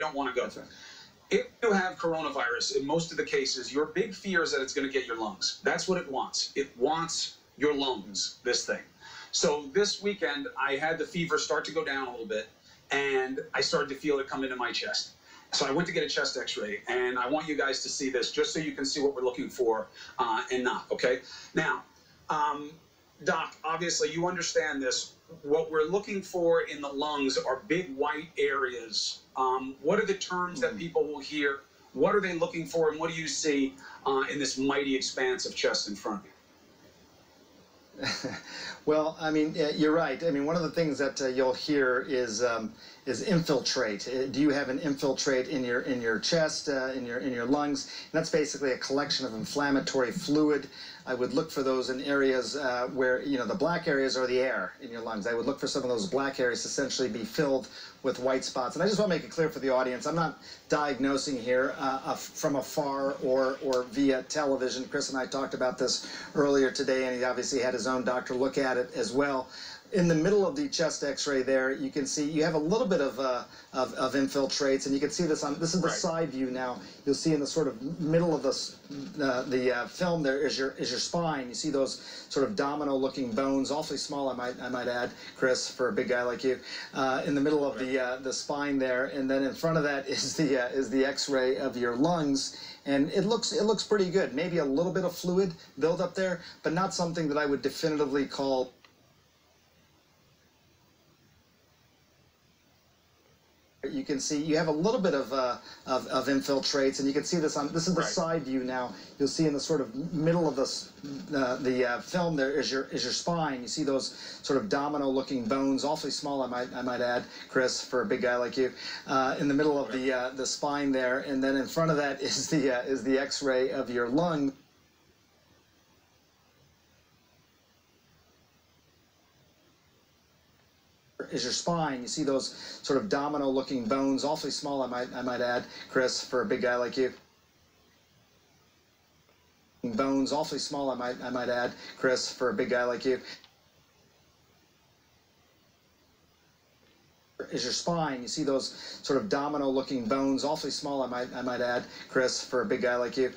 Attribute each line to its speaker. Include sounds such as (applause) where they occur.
Speaker 1: don't want to go. Through. If you have coronavirus, in most of the cases, your big fear is that it's going to get your lungs. That's what it wants. It wants your lungs, this thing. So this weekend, I had the fever start to go down a little bit, and I started to feel it come into my chest. So I went to get a chest x-ray, and I want you guys to see this just so you can see what we're looking for uh, and not, okay? Now, um, Doc, obviously you understand this. What we're looking for in the lungs are big white areas. Um, what are the terms that people will hear? What are they looking for, and what do you see uh, in this mighty expanse of chest in front of you? (laughs)
Speaker 2: well, I mean, you're right. I mean, one of the things that uh, you'll hear is um, is infiltrate. Uh, do you have an infiltrate in your in your chest, uh, in your in your lungs? And that's basically a collection of inflammatory fluid. I would look for those in areas uh, where you know the black areas are the air in your lungs. I would look for some of those black areas to essentially be filled with white spots. And I just want to make it clear for the audience, I'm not diagnosing here uh, from afar or or via television. Chris and I talked about this earlier today, and he obviously had his own doctor look at it as well in the middle of the chest x-ray there, you can see you have a little bit of, uh, of, of, infiltrates, and you can see this on, this is the right. side view now. You'll see in the sort of middle of the, uh, the uh, film there is your, is your spine. You see those sort of domino-looking bones, awfully small, I might, I might add, Chris, for a big guy like you, uh, in the middle of the, uh, the spine there, and then in front of that is the, uh, is the x-ray of your lungs, and it looks it looks pretty good. Maybe a little bit of fluid build up there, but not something that I would definitively call you can see you have a little bit of, uh, of, of, infiltrates, and you can see this on this is the right. side view now. You'll see in the sort of middle of this uh, the uh, film there is your is your spine. You see those sort of domino-looking bones, awfully small, I might I might add, Chris, for a big guy like you, uh, in the middle of the uh, the spine there, and then in front of that is the uh, is the X-ray of your lung. Is your spine. You see those sort of domino-looking bones, awfully small, I might, I might add, Chris, for a big guy like you. Bones, awfully small, I might, I might add, Chris, for a big guy like you. is your spine. You see those sort of domino-looking bones, awfully small, I might, I might add, Chris, for a big guy like you.